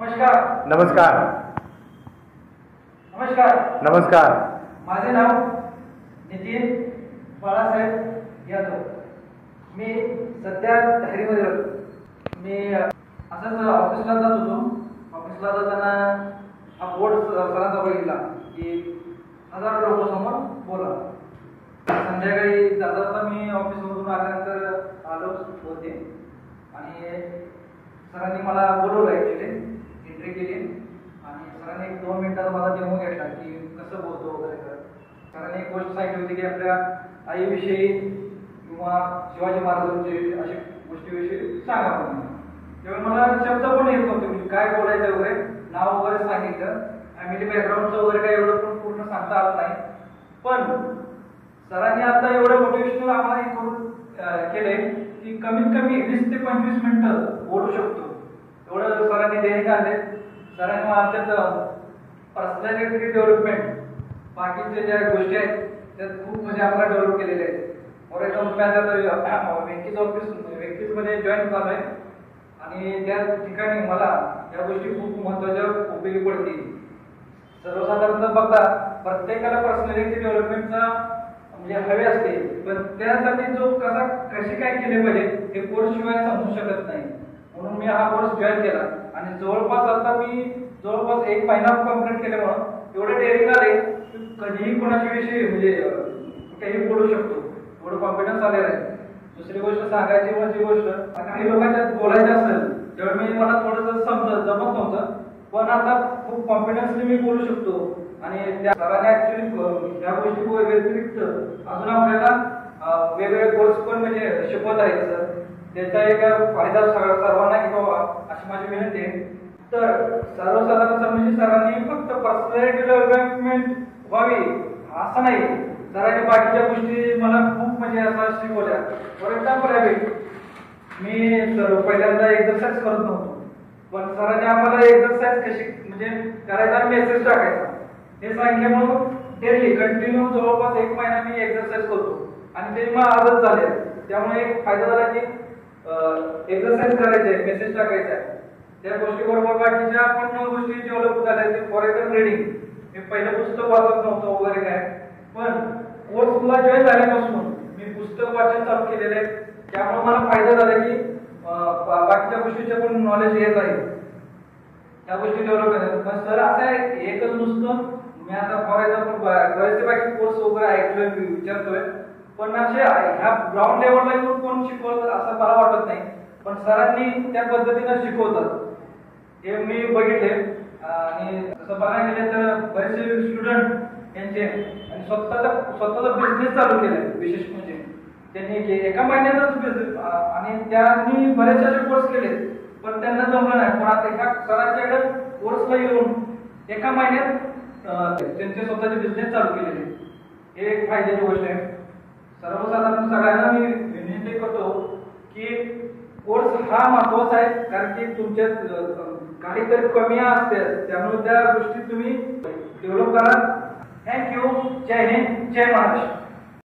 नमस्कार. नमस्कार. नमस्कार. नमस्कार. माझे नाव नितीन बाळासाहेब यादव. मी सध्या तयारीमध्ये राहतो. मी असंच ऑफिसला जात होतो. ऑफिसला जाताना हा बोर्ड सरांचा बघितला की हजारो लोकांसमोर बोला. संध्याकाळी जाता जाता मी ऑफिसमधून आल्यानंतर आलो होते. आणि सरांनी मला बोलवलं ॲक्च्युली एंट्री केली आणि सरांनी एक दोन मिनिटात मला डेमो घेतला की कसं बोलतो वगैरे कर सरांनी एक गोष्ट सांगितली की आपल्या आईविषयी किंवा शिवाजी महाराजांविषयी अशा गोष्टीविषयी सांगा म्हणून मला शब्द पण येत नव्हते म्हणजे काय बोलायचं वगैरे नाव वगैरे सांगितलं. फॅमिली बॅकग्राऊंडचं वगैरे काय एवढं पण पूर्ण सांगता आलं नाही. पण सरांनी आता एवढं मोटिवेशनल आम्हाला हे करून केले की कमीत कमी वीस ते पंचवीस मिनिटं बोलू शकतो. एवढं सरांनी ध्येय काढले सरांनी आमच्यात पर्सनॅलिटी डेव्हलपमेंट बाकीच्या ज्या गोष्टी आहेत त्यात खूप म्हणजे आम्हाला डेव्हलप केलेले आहेत फॉर एक्झाम्पल मी व्यक्तीच ऑफिस व्यक्तीमध्ये जॉईन झालो आहे आणि त्या ठिकाणी मला या गोष्टी खूप महत्त्वाच्या उपयोगी पडतील. सर्वसाधारणतः बघता प्रत्येकाला पर्सनॅलिटी डेव्हलपमेंटचा म्हणजे हवे असते. पण त्यासाठी जो कसा कसे काय केले पाहिजे हे कोर्स शिवाय समजू शकत नाही. म्हणून मी हा कोर्स जॉईन केला. आणि जवळपास आता मी जवळपास एक महिना कंप्लीट केल्यामुळं एवढं डेअरिंग आले की कधीही कोणाच्या विषयी म्हणजे काही बोलू शकतो. एवढं कॉन्फिडन्स आलेला आहे. दुसरी गोष्ट सांगायची म्हणजे गोष्ट काही लोकांच्या बोलायचं असेल त्यावेळी मी मला थोडंसं समजत जमत नव्हतं. पण आता खूप कॉन्फिडन्सली मी बोलू शकतो. आणि त्या सरांनी ऍक्च्युली या गोष्टी व्यतिरिक्त अजून आपल्याला वेगवेगळे कोर्स पण म्हणजे शिकवत आहेत सर त्याचा एक फायदा सर्वांना सर्वांना बाबा अशी माझी विनंती आहे. तर सर्वसाधारण म्हणजे सरांनी फक्त पर्सनॅलिटी डेव्हलपमेंट व्हावी असं नाही. सरांनी बाकीच्या गोष्टी मला खूप म्हणजे असं शिकवल्या. फॉर एक्झाम्पल हॅबिट मी सर पहिल्यांदा एक्सरसाइज करत नव्हतो. पण सरांनी आम्हाला एक्सरसाइज कशी म्हणजे करायचा मेसेज टाकायचा. हे सांगितल्यामुळं डेली कंटिन्यू जवळपास एक महिना मी एक्सरसाइज करतो. आणि ते मला आदत झाले. त्यामुळे एक फायदा झाला की एक्सरसाइज आहे मेसेज टाकायचा आहे. त्या गोष्टीबरोबर बाकीच्या पण गोष्टी डेव्हलप झाल्या ते फॉर एक्झाम्पल रिडिंग मी पहिलं पुस्तक वाचत नव्हतं वगैरे काय. पण कोर्सला जॉईन झाल्यापासून मी पुस्तक वाचन चालू केलेलं आहे. त्यामुळे मला फायदा झाला की बाकीच्या गोष्टीचे पण नॉलेज येत आहे. त्या गोष्टी डेव्हलप करतात पण सर असं आहे एकच नुसतं मी आता फॉर एक्झाम्पल बरेचसे बाकी कोर्स वगैरे ऐकलोय विचारतोय. पण असे ह्या ग्राउंड लेवलला येऊन कोण शिकवत असं मला वाटत नाही. पण सरांनी त्या पद्धतीनं शिकवतात. हे मी बघितले. आणि तसं बघायला गेलं तर बरेचसे स्टुडंट यांचे आणि स्वतःचा स्वतःचा बिझनेस चालू केलाय विशेष म्हणजे. त्यांनी एका महिन्यातच बिझनेस आणि त्यांनी बरेचसे असे कोर्स केले पण त्यांना जमलं नाही. पण आता एका सरांच्याकडे कोर्सला येऊन एका महिन्यात त्यांचे स्वतःचे बिझनेस चालू केलेले. हे एक फायद्याची गोष्ट आहे. सर्वसाधारण सगळ्यांना मी विनंती करतो की कोर्स हा महत्त्वाचा आहे कारण की तुमच्यात काहीतरी कमी असते त्यामुळे त्या गोष्टी तुम्ही डेव्हलप करा. थँक्यू जय हिंद जय महाराष्ट्र.